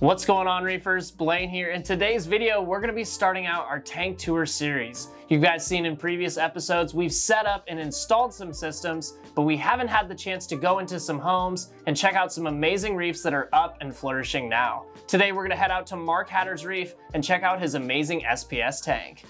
What's going on reefers? Blaine here. In today's video, we're gonna be starting out our tank tour series. You guys seen in previous episodes, we've set up and installed some systems, but we haven't had the chance to go into some homes and check out some amazing reefs that are up and flourishing now. Today, we're gonna head out to Mark Hatter's Reef and check out his amazing SPS tank.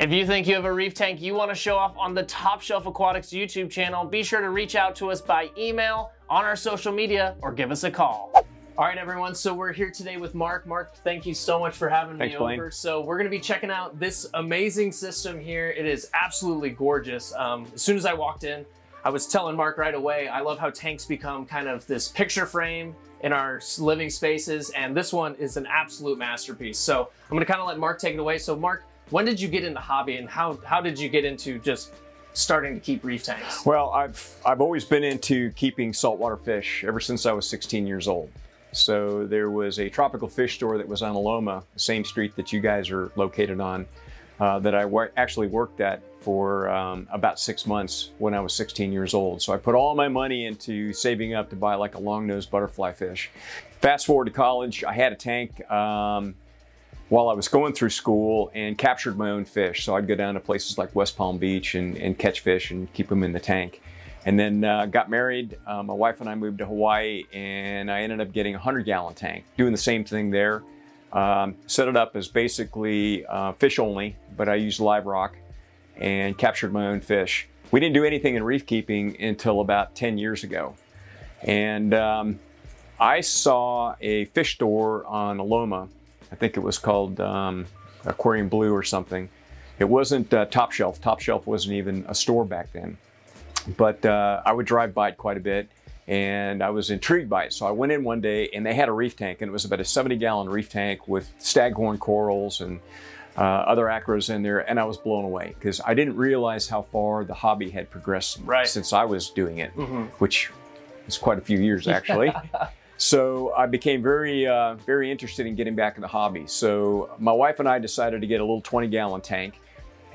If you think you have a reef tank you want to show off on the Top Shelf Aquatics YouTube channel, be sure to reach out to us by email, on our social media, or give us a call. All right, everyone, so we're here today with Mark. Mark, thank you so much for having Thanks, me Blaine. over. So we're gonna be checking out this amazing system here. It is absolutely gorgeous. Um, as soon as I walked in, I was telling Mark right away, I love how tanks become kind of this picture frame in our living spaces, and this one is an absolute masterpiece. So I'm gonna kind of let Mark take it away. So Mark, when did you get in the hobby and how, how did you get into just starting to keep reef tanks? Well, I've I've always been into keeping saltwater fish ever since I was 16 years old. So there was a tropical fish store that was on Aloma, the same street that you guys are located on, uh, that I actually worked at for um, about six months when I was 16 years old. So I put all my money into saving up to buy like a long-nosed butterfly fish. Fast forward to college, I had a tank. Um, while I was going through school and captured my own fish. So I'd go down to places like West Palm Beach and, and catch fish and keep them in the tank. And then uh, got married. Uh, my wife and I moved to Hawaii and I ended up getting a 100 gallon tank, doing the same thing there. Um, set it up as basically uh, fish only, but I used live rock and captured my own fish. We didn't do anything in reef keeping until about 10 years ago. And um, I saw a fish store on Aloma I think it was called um, Aquarium Blue or something. It wasn't uh, Top Shelf. Top Shelf wasn't even a store back then. But uh, I would drive by it quite a bit and I was intrigued by it. So I went in one day and they had a reef tank and it was about a 70 gallon reef tank with staghorn corals and uh, other acros in there. And I was blown away because I didn't realize how far the hobby had progressed Right. since I was doing it, Mhm. which is quite a few years actually. So I became very, uh, very interested in getting back in the hobby. So my wife and I decided to get a little 20 gallon tank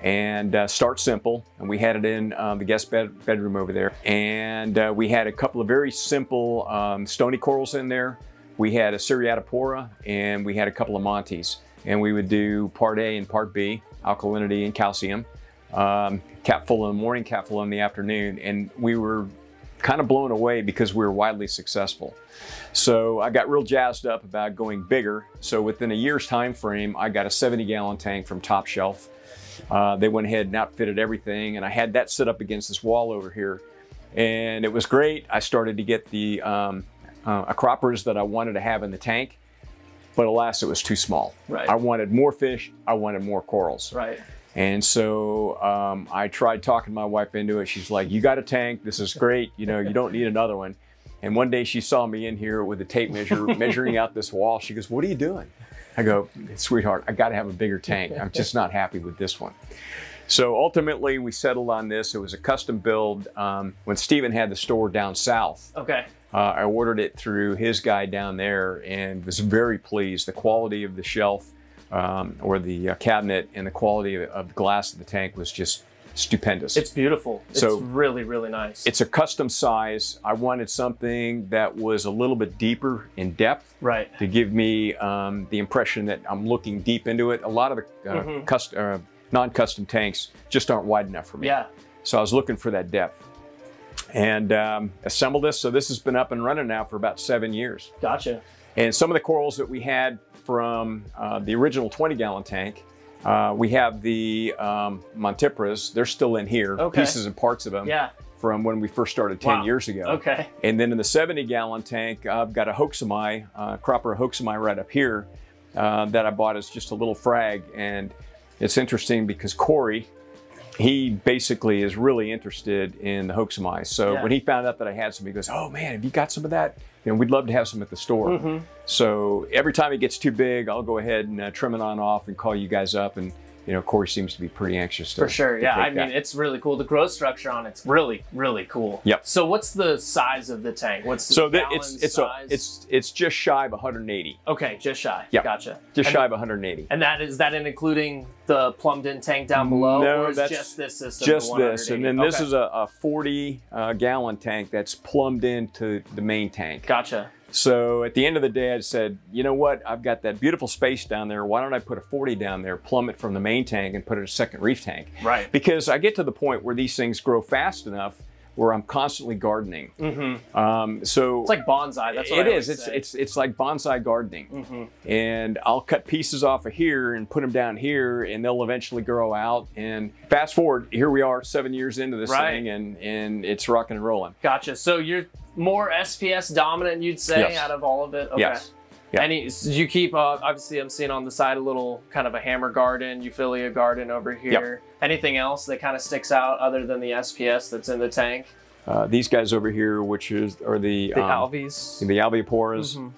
and uh, start simple. And we had it in um, the guest bed, bedroom over there. And uh, we had a couple of very simple um, stony corals in there. We had a Seriatopora and we had a couple of Montes. And we would do part A and part B, alkalinity and calcium. Um, cap full in the morning, cap full in the afternoon. And we were kind of blown away because we were widely successful. So I got real jazzed up about going bigger. So within a year's time frame, I got a 70 gallon tank from Top Shelf. Uh, they went ahead and outfitted everything, and I had that set up against this wall over here, and it was great. I started to get the um, uh, acropers that I wanted to have in the tank, but alas, it was too small. Right. I wanted more fish. I wanted more corals. Right. And so um, I tried talking my wife into it. She's like, "You got a tank. This is great. You know, you don't need another one." And one day she saw me in here with a tape measure measuring out this wall. She goes, "What are you doing?" I go, "Sweetheart, I got to have a bigger tank. I'm just not happy with this one." So ultimately, we settled on this. It was a custom build. Um, when Steven had the store down south, Okay. uh, I ordered it through his guy down there and was very pleased. The quality of the shelf um, or the uh, cabinet and the quality of, glass of the tank was just stupendous. It's beautiful. So- it's really, really nice. it's a custom size. I wanted something that was a little bit deeper in depth right. to give me um, the impression that I'm looking deep into it. A lot of the uh, Mhm. cust- uh, non-custom tanks just aren't wide enough for me. Yeah. So I was looking for that depth and um, assembled this. So this has been up and running now for about seven years. Gotcha. And some of the corals that we had from uh, the original 20 gallon tank, uh, we have the um, Montiporas. They're still in here, Okay. pieces and parts of them Yeah. from when we first started 10 Wow. years ago. Okay. And then in the 70 gallon tank, I've got a hoeksemai, uh, Cropper hoeksemai right up here uh, that I bought as just a little frag. And it's interesting because Corey, he basically is really interested in the hoeksemai. So Yeah. when he found out that I had some, he goes, "Oh man, have you got some of that? You know, we'd love to have some at the store." Mhm. So every time it gets too big, I'll go ahead and uh, trim it on off and call you guys up and you know, Corey seems to be pretty anxious to For sure, to yeah. I mean, it's really cool. The growth structure on it's really, really cool. Yep. So, what's the size of the tank? What's the so that gallon it's it's a, size? it's it's just shy of 180, okay, just shy. Yeah. gotcha. just and, shy of 180. And that is that in including the plumbed in tank down below, No, or is that's just this system? Just this, and then 180? this is a, a 40 uh, gallon tank that's plumbed into the main tank. gotcha. So at the end of the day, I said, you know what? I've got that beautiful space down there. Why don't I put a 40 down there, plumb it from the main tank, and put it in a second reef tank? Right. Because I get to the point where these things grow fast enough where I'm constantly gardening. Mm-hmm. Um, so It's like bonsai. That's what it I is. It's it's it's like bonsai gardening, Mm-hmm. and I'll cut pieces off of here and put them down here, and they'll eventually grow out. And fast forward, here we are, seven years into this Right. thing, and and it's rocking and rolling. Gotcha. So you're more SPS dominant, you'd say, Yes. out of all of it. Okay. Yes. Yeah. Any? so you keep uh, obviously I'm seeing on the side a little kind of a hammer garden, Euphyllia garden over here. Yep. Anything else that kind of sticks out other than the SPS that's in the tank? Uh, these guys over here, which is are the The um, alves. the alveoporas. Mhm.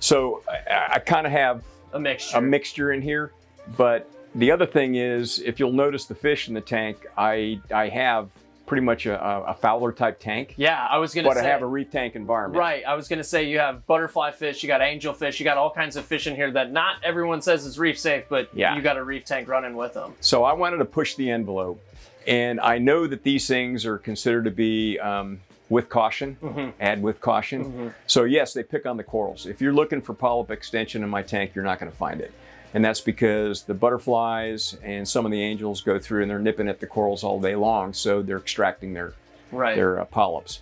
So I, I kind of have A mixture. a mixture in here, but the other thing is, if you'll notice the fish in the tank, I I have pretty much a, a Fowler type tank, yeah, I was gonna but say. I have a reef tank environment. Right, I was gonna say you have butterfly fish, you got angelfish, you got all kinds of fish in here that not everyone says is reef safe, but Yeah. you got a reef tank running with them. So I wanted to push the envelope, and I know that these things are considered to be um, with caution, Mhm. add with caution. Mhm. So yes, they pick on the corals. If you're looking for polyp extension in my tank, you're not going to find it. And that's because the butterflies and some of the angels go through and they're nipping at the corals all day long, so they're extracting their Right. their uh, polyps.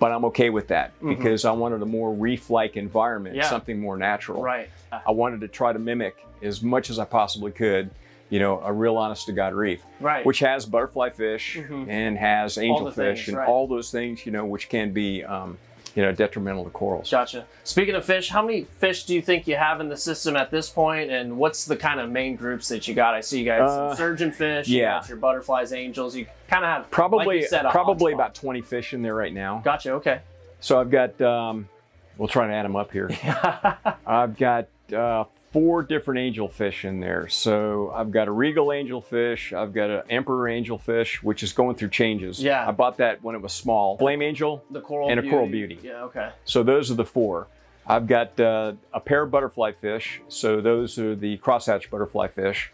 But I'm okay with that because I wanted a more reef-like environment, Mm-hmm. Yeah. something more natural. Right. I wanted to try to mimic as much as I possibly could, you know, a real honest to God reef, Right. which has butterfly fish Mhm. and has angelfish things, and right. all those things, you know, which can be, um, you know, detrimental to corals. Gotcha. Speaking of fish, how many fish do you think you have in the system at this point, and what's the kind of main groups that you got? I see you got Uh, some surgeon fish, you yeah. got your butterflies, angels. You kind of have like Probably, you said, a probably about 20 fish in there right now. Gotcha. Okay. So I've got, um, we'll try to add them up here. I've got uh, four different angelfish in there. So I've got a regal angelfish, I've got an emperor angelfish, which is going through changes. Yeah. I bought that when it was small. Flame angel, the coral And a coral beauty. Yeah. Okay. So those are the four. I've got uh, a pair of butterfly fish. So those are the crosshatch butterfly fish.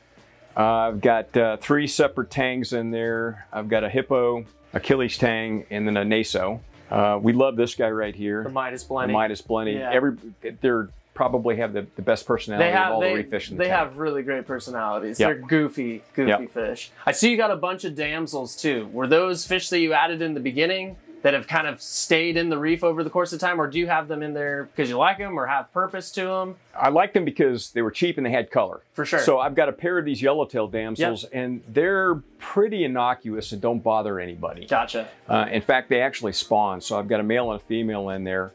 Uh, I've got uh, three separate tangs in there. I've got a hippo, Achilles tang, and then a naso. Uh, we love this guy right here, The Midas the Blenny. Midas Blenny. Yeah. Every they're probably have the, the best personality They have of all they, the reef fish in the they tank. have really great personalities. Yep. They're goofy, goofy Yep. fish. I see you got a bunch of damsels too. Were those fish that you added in the beginning that have kind of stayed in the reef over the course of time, or do you have them in there because you like them or have purpose to them? I like them because they were cheap and they had color. For sure. So I've got a pair of these yellowtail damsels, and they're pretty innocuous and don't bother anybody. Gotcha. Uh, in fact, they actually spawn. So I've got a male and a female in there,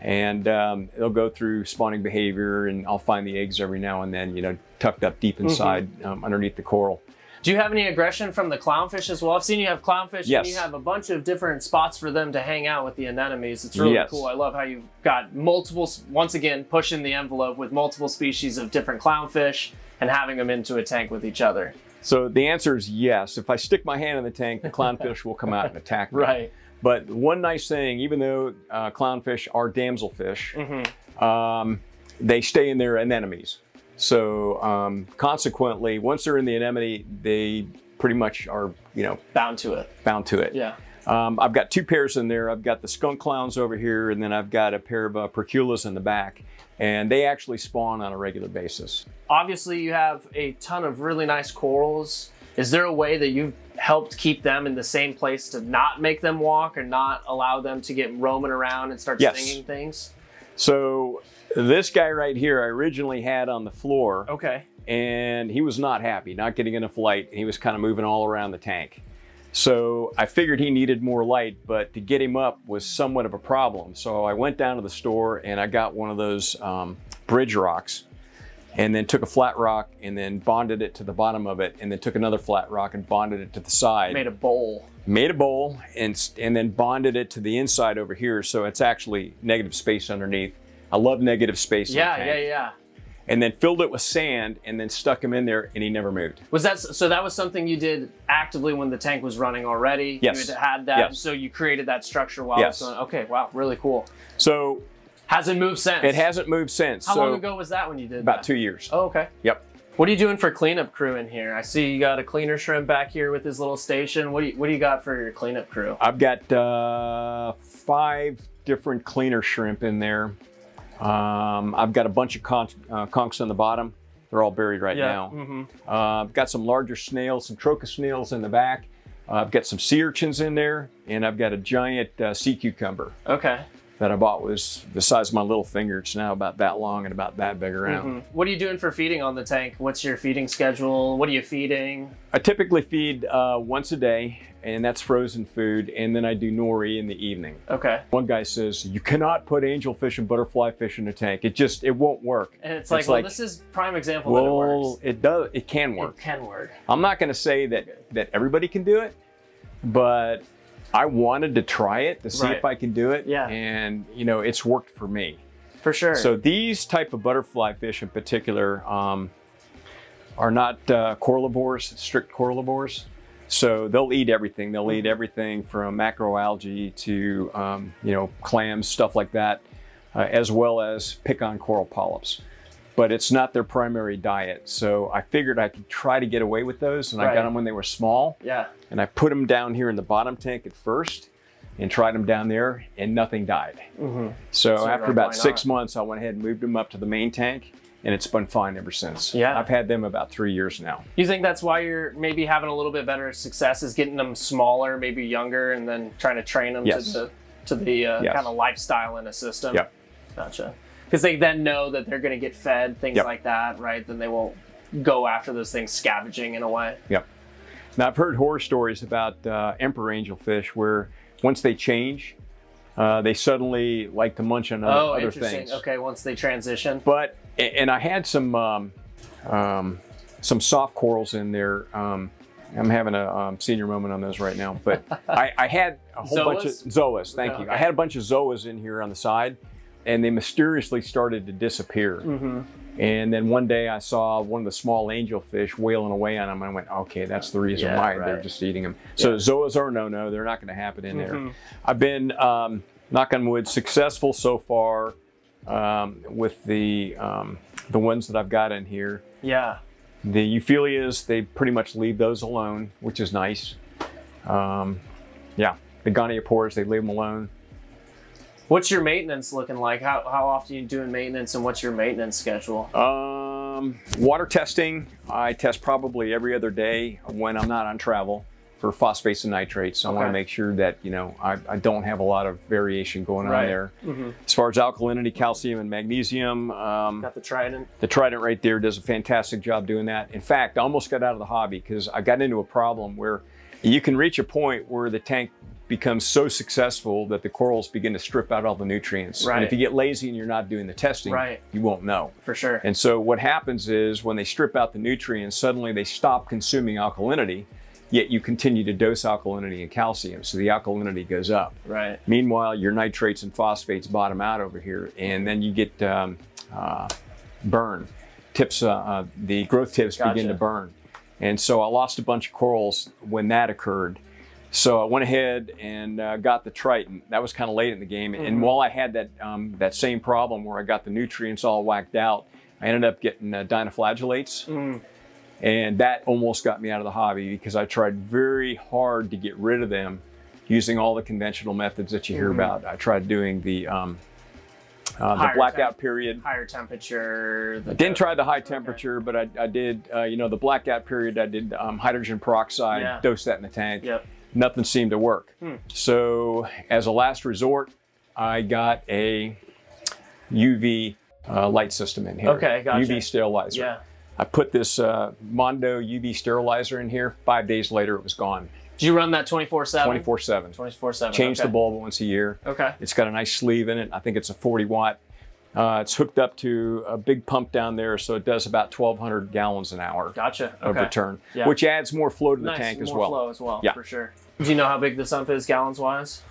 and um, they'll go through spawning behavior, and I'll find the eggs every now and then, you know, tucked up deep inside um, underneath the coral. Do you have any aggression from the clownfish as well? I've seen you have clownfish Yes. and you have a bunch of different spots for them to hang out with the anemones. It's really Yes. cool. I love how you've got multiple, once again, pushing the envelope with multiple species of different clownfish and having them into a tank with each other. So the answer is yes. If I stick my hand in the tank, the clownfish will come out and attack me. Right. But one nice thing, even though uh, clownfish are damselfish, hmm um, they stay in their anemones. So um, consequently, once they're in the anemone, they pretty much are, you know, Bound to it. bound to it. Yeah. Um, I've got two pairs in there. I've got the skunk clowns over here, and then I've got a pair of uh, perculas in the back. And they actually spawn on a regular basis. Obviously, you have a ton of really nice corals. Is there a way that you've helped keep them in the same place to not make them walk or not allow them to get roaming around and start Yes. stinging things? So this guy right here, I originally had on the floor, Okay. and he was not happy, not getting enough light, and he was kind of moving all around the tank. So I figured he needed more light, but to get him up was somewhat of a problem. So I went down to the store and I got one of those um, bridge rocks and then took a flat rock and then bonded it to the bottom of it and then took another flat rock and bonded it to the side. Made a bowl. Made a bowl and, and then bonded it to the inside over here so it's actually negative space underneath. I love negative space. Yeah, yeah, yeah. and then filled it with sand and then stuck him in there and he never moved. Was that so? That was something you did actively when the tank was running already. Yes. You had had that, Yes. so you created that structure while Yes. it's going. Okay, wow, really cool. So Hasn't moved since. it hasn't moved since. How so long ago was that when you did about that? two years. Oh, okay. Yep. What are you doing for cleanup crew in here? I see you got a cleaner shrimp back here with his little station. What do you What do you got for your cleanup crew? I've got uh, five different cleaner shrimp in there. Um, I've got a bunch of con- uh, conchs on the bottom. They're all buried right now. Mm -hmm. Uh, I've got some larger snails, some trochus snails in the back. I've got some sea urchins in there, and I've got a giant uh, sea cucumber Okay. That I bought was the size of my little finger. It's now about that long and about that big around. Mhm. What are you doing for feeding on the tank? What's your feeding schedule? What are you feeding? I typically feed uh, once a day, and that's frozen food, and then I do nori in the evening. Okay. One guy says you cannot put angelfish and butterfly fish in a tank. It just it won't work. And it's like, well, this is prime example that it well, works. it does. It can work. It can work. I'm not going to say that that everybody can do it, but I wanted to try it to see Right. if I can do it. Yeah. And you know, it's worked for me. For sure. So these type of butterfly fish in particular um, are not uh, corallivores, strict corallivores. So they'll eat everything. They'll eat everything from macroalgae to um, you know clams, stuff like that, uh, as well as pick-on coral polyps. But it's not their primary diet. So I figured I could try to get away with those, and I got them when they were small, yeah. and I put them down here in the bottom tank at first, and tried them down there, and nothing died. hmm So, So after about six months, I went ahead and moved them up to the main tank, and it's been fine ever since. Yeah. I've had them about three years now. You think that's why you're maybe having a little bit better success is getting them smaller, maybe younger, and then trying to train them Yes. to the to the uh, Yes. kind of lifestyle in a system. Yep. Gotcha. Because they then know that they're going to get fed things Yep. like that, right? Then they won't go after those things scavenging in a way. Yep. Now I've heard horror stories about uh, emperor angelfish where once they change, uh, they suddenly like to munch on other, oh, other interesting. things. Okay, once they transition. But and I had some um, um, some soft corals in there. Um, I'm having a um, senior moment on those right now, but I, I had a whole bunch of zoas. Thank you. Okay. I had a bunch of zoas in here on the side, and they mysteriously started to disappear. hmm And then one day I saw one of the small angelfish wailing away on them. And I went, okay, that's the reason Yeah, why they're just eating them. So zoas are no no. They're not going to happen in there. Mhm. I've been, um, knock on wood, successful so far um, with the um, the ones that I've got in here. Yeah. The euphyllias, they pretty much leave those alone, which is nice. Um, yeah, the goniopores, they leave them alone. What's your maintenance looking like? How, how often are you doing maintenance and what's your maintenance schedule? Um, water testing, I test probably every other day when I'm not on travel for phosphates and nitrates. So I want to make sure that, you know, I, I don't have a lot of variation going Right. on there. hmm As far as alkalinity, calcium, and magnesium, um, Got the trident. the Trident right there does a fantastic job doing that. In fact, I almost got out of the hobby because I got into a problem where you can reach a point where the tank becomes so successful that the corals begin to strip out all the nutrients. And Right. if you get lazy and you're not doing the testing, Right. you won't know. For sure. And so what happens is when they strip out the nutrients, suddenly they stop consuming alkalinity, yet you continue to dose alkalinity and calcium. So the alkalinity goes up. Right. Meanwhile, your nitrates and phosphates bottom out over here, and then you get um, uh, burn. Tips, uh, uh, the growth tips begin to burn. And so I lost a bunch of corals when that occurred. So I went ahead and uh, got the Triton. That was kind of late in the game. Mhm. And while I had that um, that same problem where I got the nutrients all whacked out, I ended up getting uh, dinoflagellates. Mm. And that almost got me out of the hobby because I tried very hard to get rid of them using all the conventional methods that you hear Mhm. about. I tried doing the um, uh, the blackout temp. period. Higher temperature. The I didn't try the high temperature, but I, I did, uh, you know, the blackout period. I did um, hydrogen peroxide, Yeah. dosed that in the tank. Yep. Nothing seemed to work. Hmm. So, as a last resort, I got a UV uh, light system in here. Okay, gotcha. UV sterilizer. Yeah. I put this uh, Mondo UV sterilizer in here. Five days later, it was gone. Do you run that 24 7? 24 7. 24 7. Change okay. the bulb once a year. Okay. It's got a nice sleeve in it. I think it's a 40 watt. Uh, it's hooked up to a big pump down there, so it does about 1,200 gallons an hour Gotcha. of Okay. return, Yeah. which adds more flow to the nice. tank as More well. flow as well. Yeah. For sure. Do you know how big the sump is gallons wise?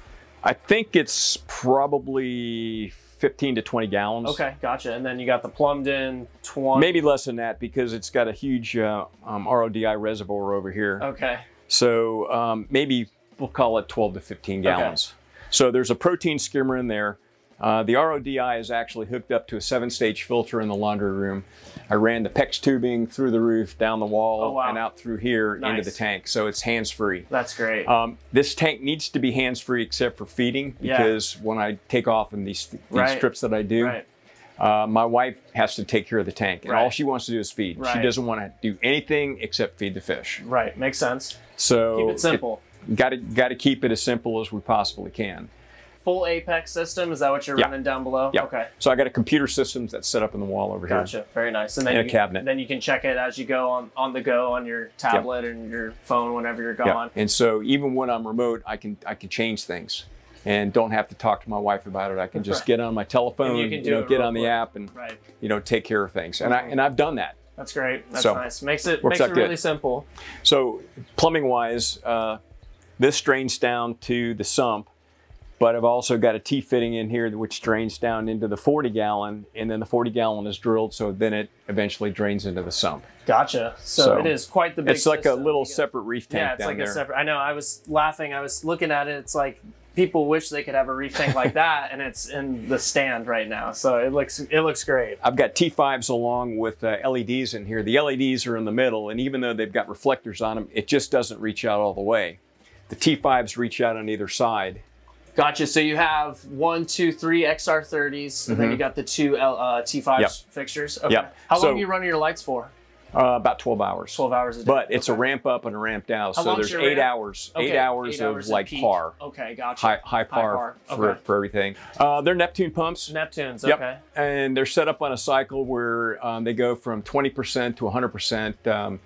I think it's probably 15 to 20 gallons. Okay, gotcha. And then you got the plumbed in 20. Maybe less than that because it's got a huge uh, um, RODI reservoir over here. Okay. So um, maybe we'll call it 12 to 15 gallons. So there's a protein skimmer in there. Uh, the RODI is actually hooked up to a seven stage filter in the laundry room. I ran the PEX tubing through the roof, down the wall, Oh, wow. and out through here into the tank. So it's hands free. That's great. Um, this tank needs to be hands free except for feeding Yeah. because when I take off in these, these Right. trips that I do, right. uh, my wife has to take care of the tank, and all she wants to do is feed. She doesn't want to do anything except feed the fish. Right. Makes sense. So Keep it simple. Got to got to keep it as simple as we possibly can. Full Apex system. Is that what you're Yeah. running down below? Yeah. Okay. So I got a computer system that's set up in the wall over here. Gotcha. Very nice. And then And a you, cabinet. Then you can check it as you go on on the go on your tablet and your phone whenever you're Yeah. gone. And so even when I'm remote, I can I can change things, and don't have to talk to my wife about it. I can just Right. get on my telephone, And you you, can do know, get on the quick. app, and Right. you know take care of things. And I and I've done that. That's great. That's So, nice. Makes it makes it out good. really simple. So plumbing wise, uh, this drains down to the sump, but I've also got a T fitting in here which drains down into the 40 gallon, and then the 40 gallon is drilled, so then it eventually drains into the sump. Gotcha. So, So, it is quite the big. it's like a little separate reef tank Yeah, it's like there. a separate. I know. I was laughing. I was looking at it. It's like people wish they could have a reef tank like that, and it's in the stand right now. So it looks it looks great. I've got T5s along with uh, LEDs in here. The LEDs are in the middle, and even though they've got reflectors on them, it just doesn't reach out all the way. The T5s reach out on either side. Gotcha. So you have one, two, three XR30s, and then Mhm. you got the two L, uh, T5 Yep. fixtures. Okay. Yep. How So- long are you running your lights for? Uh, about 12 hours. 12 hours a day. But it's a ramp up and a ramp down. How so there's eight hours, eight Okay, hours eight of hours at like peak. par, Okay, gotcha. high, high par, par. For, Okay. for everything. Uh, they're Neptune pumps. Neptunes. Yep. Okay. And they're set up on a cycle where um, they go from 20% to 100% um,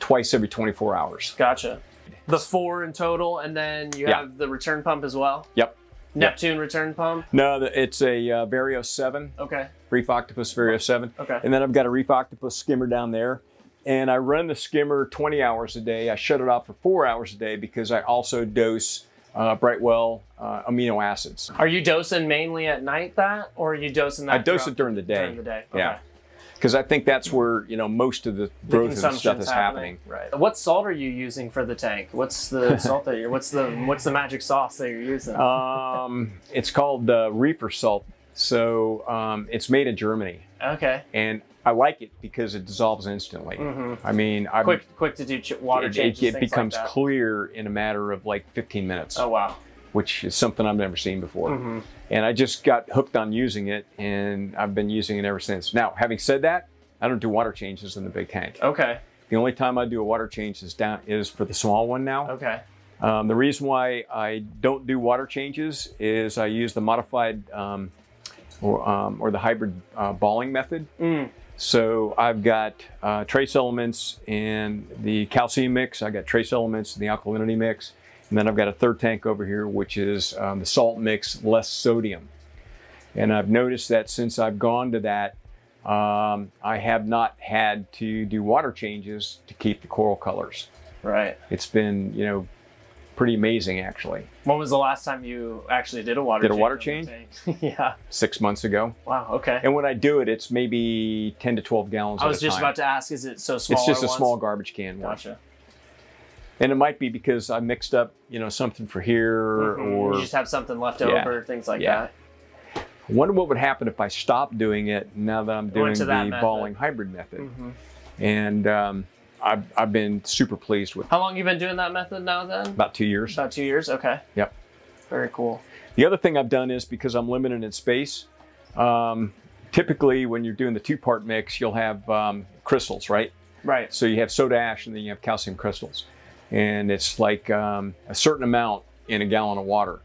twice every 24 hours. Gotcha. The four in total, and then you Yeah. have the return pump as well. Yep. Neptune return pump. No, it's a uh, Vario 7, Okay. Reef Octopus Vario 7. Okay. And then I've got a Reef Octopus skimmer down there. And I run the skimmer 20 hours a day. I shut it off for four hours a day because I also dose uh, Brightwell uh, amino acids. Are you dosing mainly at night that, or are you dosing that? I dose it during the day. During the day. Yeah. Okay. Because I think that's where, you know, most of the The growth of the stuff is happening. Right. What salt are you using for the tank? What's the salt that you're? What's the what's the magic sauce that you're using? Um, it's called uh, Reefer Salt. So um, it's made in Germany. okay. And I like it because it dissolves instantly. Mm-hmm. I mean, I, Quick, quick to do ch- water it, changes. it, it becomes like that. clear in a matter of like 15 minutes, Oh wow. Which is something I've never seen before. hmm And I just got hooked on using it, and I've been using it ever since. Now, having said that, I don't do water changes in the big tank. Okay. The only time I do a water change is down is for the small one now. Okay. Um, the reason why I don't do water changes is I use the modified um, or, um, or the hybrid uh, balling method. Mm. So I've got uh, trace elements in the calcium mix. I got trace elements in the alkalinity mix, and then I've got a third tank over here, which is um, the salt mix less sodium. And I've noticed that since I've gone to that, um, I have not had to do water changes to keep the coral colors. Right. It's been, you know, pretty amazing actually. When was the last time you actually did a water? Did a change water on the change? yeah. Six months ago, Wow. Okay. and when I do it, it's maybe 10 to 12 gallons. I was a just time. about to ask, is it so small? It's just a small garbage can. one. And it might be because I mixed up, you know, something for here Mhm. or you just have something left Yeah. over, things like Yeah. that. I wonder what would happen if I stopped doing it now that I'm doing the method. balling hybrid method. hmm And um, I've, I've been super pleased with it. How long you been doing that method now? Then about two years. about two years. Okay. Yep. Very cool. The other thing I've done is because I'm limited in space, um, typically when you're doing the two part mix, you'll have um, crystals, right? Right. So you have soda ash and then you have calcium crystals. And it's like um, a certain amount in a gallon of water.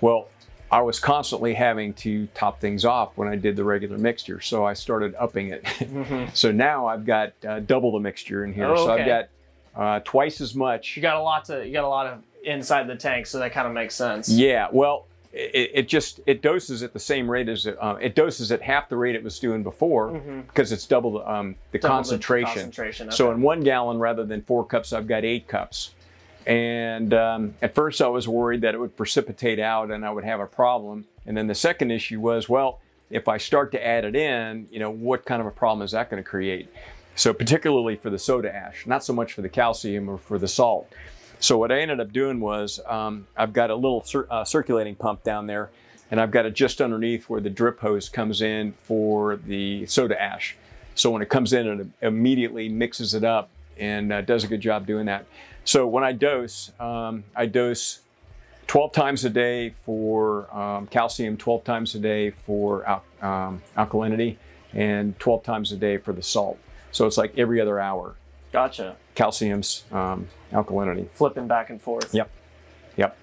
Well, I was constantly having to top things off when I did the regular mixture. So I started upping it. hmm so now I've got uh, double the mixture in here. Oh, So I've got uh, twice as much. You got a lot to. You got a lot of inside the tank, so that kind of makes sense. Yeah, well, it, it just it doses at the same rate as it, uh, it doses at half the rate it was doing before Mhm. because it's double the, um, the Double the concentration. concentration. So in one gallon, rather than four cups, I've got eight cups. And um, at first, I was worried that it would precipitate out and I would have a problem. And then the second issue was, well, if I start to add it in, you know, what kind of a problem is that going to create? So particularly for the soda ash, not so much for the calcium or for the salt. So what I ended up doing was um, I've got a little cir uh, circulating pump down there and I've got it just underneath where the drip hose comes in for the soda ash. So when it comes in, it immediately mixes it up and uh, does a good job doing that. So when I dose, um, I dose 12 times a day for um, calcium, 12 times a day for al um, alkalinity, and 12 times a day for the salt. So it's like every other hour. Gotcha. Calcium's um, alkalinity. Flipping back and forth. Yep. Yep.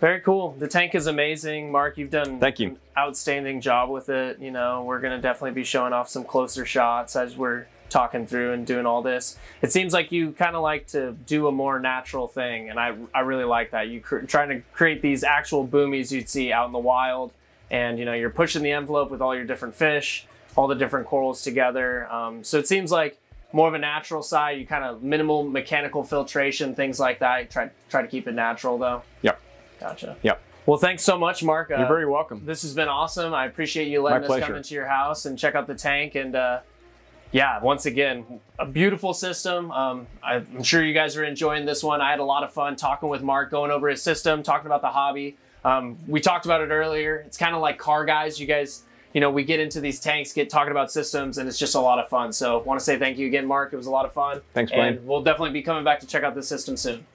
Very cool. The tank is amazing. Mark, you've done Thank you. an outstanding job with it. You know, we're going to definitely be showing off some closer shots as we're talking through and doing all this. It seems like you kind of like to do a more natural thing, and I, I really like that. You trying to create these actual boomies you'd see out in the wild, and you know you're pushing the envelope with all your different fish, all the different corals together. Um, so it seems like more of a natural side. You kind of minimal mechanical filtration, things like that. You try try to keep it natural though. Yep. Gotcha. Yep. Well, thanks so much, Mark. Uh, You're very welcome. This has been awesome. I appreciate you letting My us come into your house and check out the tank. And uh, yeah, once again, a beautiful system. Um, I'm sure you guys are enjoying this one. I had a lot of fun talking with Mark, going over his system, talking about the hobby. Um, we talked about it earlier. It's kind of like car guys. You guys, you know, we get into these tanks, get talking about systems, and it's just a lot of fun. So, want to say thank you again, Mark. It was a lot of fun. Thanks, Blaine. And we'll definitely be coming back to check out this system soon.